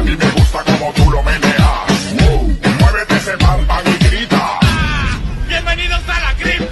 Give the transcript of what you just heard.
A mí me gusta como tú lo meneas. Wow. Muévete ese pan pan y grita. Bienvenidos a la cripta.